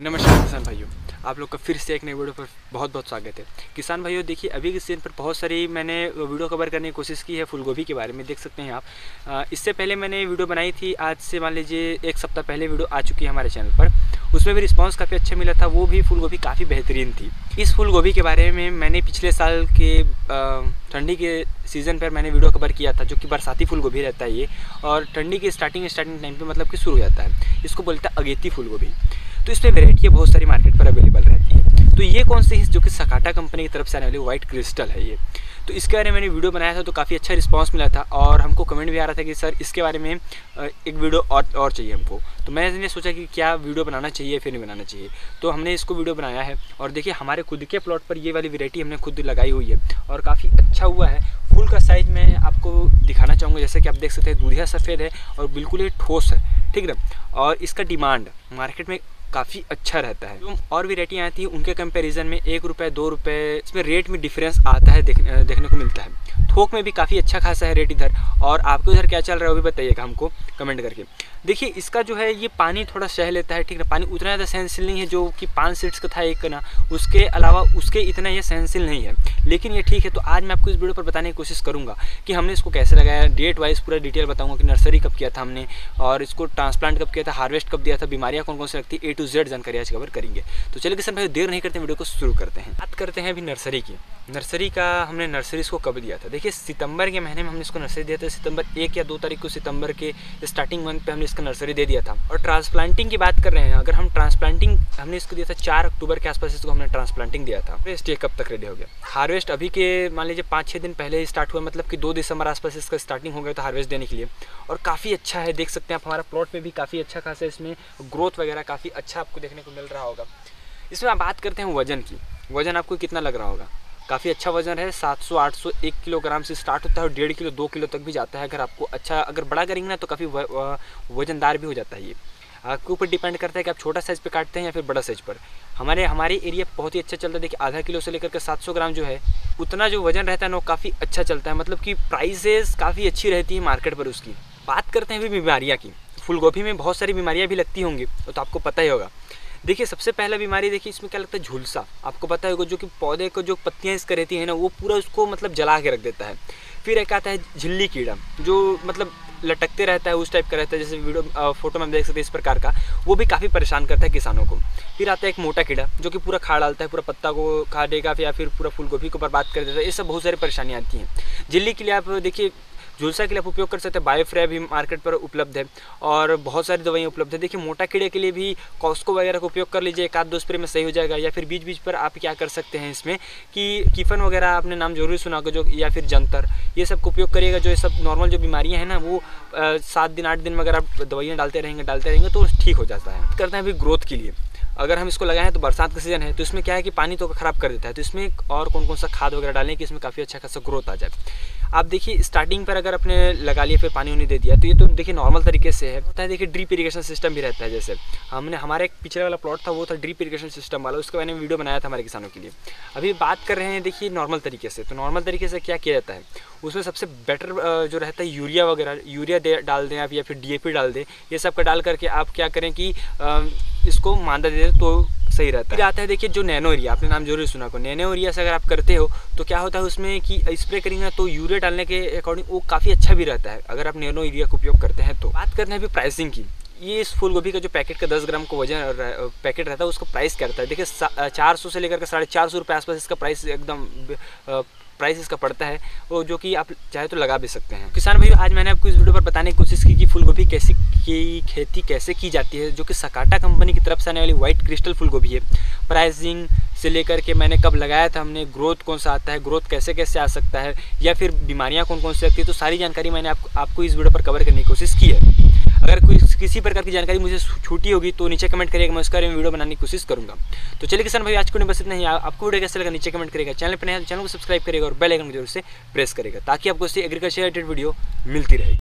नमस्कार किसान भाइयों, आप लोग का फिर से एक नई वीडियो पर बहुत बहुत स्वागत है। किसान भाइयों, देखिए, अभी के सीज़न पर बहुत सारी मैंने वीडियो कवर करने की कोशिश की है, फूलगोभी के बारे में देख सकते हैं आप। इससे पहले मैंने वीडियो बनाई थी, आज से मान लीजिए एक सप्ताह पहले वीडियो आ चुकी है हमारे चैनल पर। उसमें भी रिस्पॉन्स काफ़ी अच्छा मिला था, वो भी फूलगोभी काफ़ी बेहतरीन थी। इस फूलगोभी के बारे में मैंने पिछले साल के ठंडी के सीज़न पर मैंने वीडियो कवर किया था, जो कि बरसाती फूलगोभी रहता है ये। और ठंडी के स्टार्टिंग स्टार्टिंग टाइम पर मतलब कि शुरू हो जाता है। इसको बोलता है अगेती फूल गोभी तो इसमें वेराइटियाँ बहुत सारी मार्केट पर अवेलेबल रहती है। तो ये कौन सी जो कि सकाटा कंपनी की तरफ़ से आने वाली व्हाइट क्रिस्टल है ये। तो इसके बारे में मैंने वीडियो बनाया था तो काफ़ी अच्छा रिस्पांस मिला था और हमको कमेंट भी आ रहा था कि, सर, इसके बारे में एक वीडियो और और चाहिए हमको। तो मैंने सोचा कि क्या वीडियो बनाना चाहिए फिर नहीं बनाना चाहिए। तो हमने इसको वीडियो बनाया है और देखिए, हमारे खुद के प्लॉट पर ये वाली वेरायटी हमने खुद लगाई हुई है और काफ़ी अच्छा हुआ है। फूल का साइज़ मैं आपको दिखाना चाहूँगा, जैसे कि आप देख सकते हैं, दूधिया सफ़ेद है और बिल्कुल ये ठोस है, ठीक है और इसका डिमांड मार्केट में काफ़ी अच्छा रहता है। जो और वेरायटियाँ आती हैं, उनके कंपेरिजन में एक रुपये दो रुपये इसमें रेट में डिफरेंस आता है देखने को मिलता है। थोक में भी काफ़ी अच्छा खासा है रेट इधर। और आपके उधर क्या चल रहा है, वो भी बताइएगा हमको कमेंट करके। देखिए, इसका जो है, ये पानी थोड़ा सह लेता है, ठीक है? पानी उतना ज़्यादा सहनशील नहीं है जो कि पाँच सीट्स का था एक ना। उसके अलावा उसके इतना ये सहनशील नहीं है। लेकिन ये ठीक है तो आज मैं आपको इस वीडियो पर बताने की कोशिश करूँगा कि हमने इसको कैसे लगाया। डेट वाइज पूरा डिटेल बताऊँगा कि नर्सरी कब किया था हमने और इसको ट्रांसप्लांट कब किया था हार्वेस्ट कब दिया था, बीमारियाँ कौन कौन सी लगती है ए टू जेड जानकारी आज कवर करेंगे। तो चलिए, किसान भाई, देर नहीं करते, वीडियो को शुरू करते हैं। बात करते हैं अभी नर्सरी की। नर्सरी का हमने नर्सरी इसको कब दिया था? देखिए सितंबर के महीने में हमने इसको नर्सरी दिया था। सितंबर एक या दो तारीख को सितंबर के स्टार्टिंग मंथ पे हमने इसका नर्सरी दे दिया था। और ट्रांसप्लांटिंग की बात कर रहे हैं, अगर हम ट्रांसप्लांटिंग हमने इसको दिया था चार अक्टूबर के आसपास इसको हमने ट्रांसप्लांटिंग दिया था। हार्वेस्ट ये कब तक रेडी हो गया? हार्वेस्ट अभी के, मान लीजिए पाँच छः दिन पहले स्टार्ट हुआ मतलब कि दो दिसंबर आसपास इसका स्टार्टिंग हो गया था हार्वेस्ट देने के लिए। और काफ़ी अच्छा है, देख सकते हैं आप, हमारा प्लॉट में भी काफ़ी अच्छा खासा इसमें ग्रोथ वगैरह काफ़ी अच्छा आपको देखने को मिल रहा होगा। इसमें आप बात करते हैं वज़न की। वज़न आपको कितना लग रहा होगा? काफ़ी अच्छा वज़न है 700 800 एक किलोग्राम से स्टार्ट होता है और डेढ़ किलो, दो किलो तक भी जाता है। अगर आपको अच्छा अगर बड़ा करेंगे ना तो काफ़ी वजनदार भी हो जाता है ये। आपके ऊपर डिपेंड करता है कि आप छोटा साइज़ पे काटते हैं या फिर बड़ा साइज़ पर। हमारे हमारे एरिया बहुत ही अच्छा चलता है। देखिए, आधा किलो से लेकर के 700 ग्राम जो है, उतना जो वज़न रहता है ना, वो काफ़ी अच्छा चलता है। मतलब कि प्राइसेस काफ़ी अच्छी रहती है मार्केट पर उसकी। बात करते हैं अभी बीमारियाँ की। फूल गोभी में बहुत सारी बीमारियाँ भी लगती होंगी तो आपको पता ही होगा। देखिए, सबसे पहला बीमारी, देखिए, इसमें क्या लगता है? झुलसा। आपको पता होगा, जो कि पौधे को, जो पत्तियाँ इसका रहती है ना, वो पूरा उसको मतलब जला के रख देता है। फिर एक आता है झिल्ली कीड़ा, जो मतलब लटकते रहता है, उस टाइप का रहता है, जैसे वीडियो फ़ोटो में देख सकते हैं इस प्रकार का, वो भी काफ़ी परेशान करता है किसानों को। फिर आता है एक मोटा कीड़ा, जो कि पूरा खा डालता है, पूरा पत्ता को खा देगा या फिर पूरा फूल गोभी को बर्बाद कर देता है, ये सब बहुत सारी परेशानियाँ आती हैं। झिल्ली के लिए आप देखिए झुलसा के लिए आप उपयोग कर सकते हैं। बायोफ्राई भी मार्केट पर उपलब्ध है और बहुत सारी दवाइयाँ उपलब्ध है। देखिए, मोटा कीड़े के लिए भी कॉस्को वगैरह का उपयोग कर लीजिए। एक आध दो स्प्रे में सही हो जाएगा या फिर बीच बीच पर आप क्या कर सकते हैं इसमें कि कीफन वगैरह आपने नाम ज़रूरी सुना होगा जो या फिर जंतर। ये सब का उपयोग करिएगा। जो ये सब नॉर्मल जो बीमारियाँ हैं ना, वो सात दिन, आठ दिन अगर आप दवाइयाँ डालते रहेंगे डालते रहेंगे तो ठीक हो जाता है। करते हैं अभी ग्रोथ के लिए। अगर हम इसको लगाएँ तो बरसात का सीज़न है तो इसमें क्या है कि पानी तो ख़राब कर देता है। तो इसमें और कौन कौन सा खाद वगैरह डालें कि इसमें काफ़ी अच्छा खासा ग्रोथ आ जाए। आप देखिए स्टार्टिंग पर अगर अपने लगा लिए फिर पानी उन्हें दे दिया तो ये तो देखिए नॉर्मल तरीके से है। होता है, देखिए ड्रिप इरीगेशन सिस्टम भी रहता है जैसे। हमने, हमारे एक पिछले वाला प्लॉट था, वो था ड्रिप इरीगेशन सिस्टम वाला, उसके मैंने वीडियो बनाया था हमारे किसानों के लिए। अभी बात कर रहे हैं, देखिए नॉर्मल तरीके से। तो नॉर्मल तरीके से क्या किया जाता है? उसमें सबसे बेटर जो रहता है यूरिया वगैरह यूरिया दे, डाल दें आप, या फिर डीएपी डाल दें, ये सब का डाल करके आप क्या करें कि इसको मांदा दे दें तो सही रहता है। आता है देखिए जो नैनो एरिया आपने नाम ज़रूर सुना को। नैनो एरिया से अगर आप करते हो तो क्या होता है उसमें कि स्प्रे करेंगे तो यूरिया डालने के अकॉर्डिंग वो काफ़ी अच्छा भी रहता है। अगर आप नैनो एरिया का उपयोग करते हैं तो। बात करते हैं अभी प्राइसिंग की। ये इस फूल गोभी का जो पैकेट का 10 ग्राम का वज़न पैकेट रहता है उसको प्राइस क्या रहता है? देखिए चार सौ से लेकर के साढ़े चार सौ रुपये आसपास इसका प्राइस एकदम प्राइस इसका पड़ता है, वो जो कि आप चाहे तो लगा भी सकते हैं। किसान भाई आज मैंने आपको इस वीडियो पर बताने की कोशिश की कि फूलगोभी कैसी की, खेती कैसे की जाती है, जो कि सकाटा कंपनी की तरफ़ से आने वाली व्हाइट क्रिस्टल फूलगोभी है। प्राइसिंग से लेकर के मैंने कब लगाया था हमने ग्रोथ कौन सा आता है ग्रोथ कैसे कैसे आ सकता है या फिर बीमारियाँ कौन कौन सी लगती है तो सारी जानकारी मैंने आप, आपको इस वीडियो पर कवर करने की कोशिश की है। अगर कोई किसी प्रकार की जानकारी मुझे छूटी होगी तो नीचे कमेंट करिएगा मैं उसका वीडियो बनाने की कोशिश करूँगा। तो चलिए किसान भाई आज को बस इतना ही। आपको वीडियो कैसे लगा नीचे कमेंट करेगा चैनल पर चैनल को सब्सक्राइब करेगा और बेल आइकन ज़रूर से प्रेस करेगा ताकि आपको इससे एग्रीकल्चर रिलेटेड वीडियो मिलती रहेगी